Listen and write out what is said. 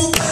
people.